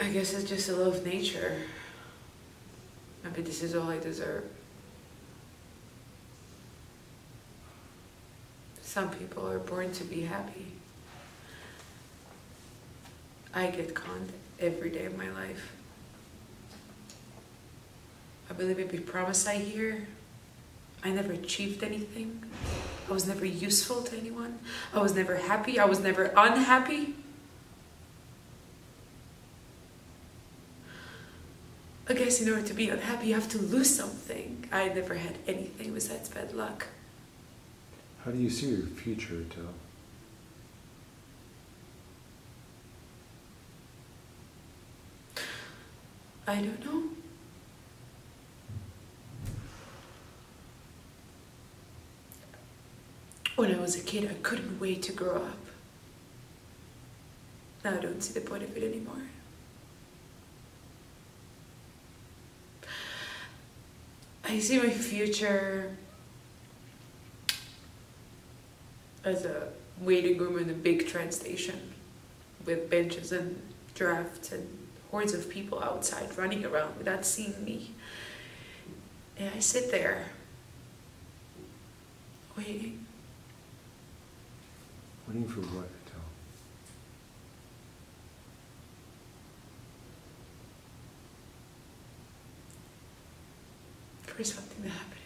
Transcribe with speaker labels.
Speaker 1: I guess I just a love of nature. Maybe this is all I deserve. Some people are born to be happy. I get conned every day of my life. I believe every promise I hear, I never achieved anything. I was never useful to anyone. I was never happy. I was never unhappy. I guess in order to be unhappy, you have to lose something. I never had anything besides bad luck.
Speaker 2: How do you see your future, Adele?
Speaker 1: I don't know. When I was a kid, I couldn't wait to grow up. Now I don't see the point of it anymore. I see my future as a waiting room in a big train station with benches and drafts and hordes of people outside running around without seeing me. And I sit there waiting.
Speaker 2: Waiting for what,
Speaker 1: for something to happen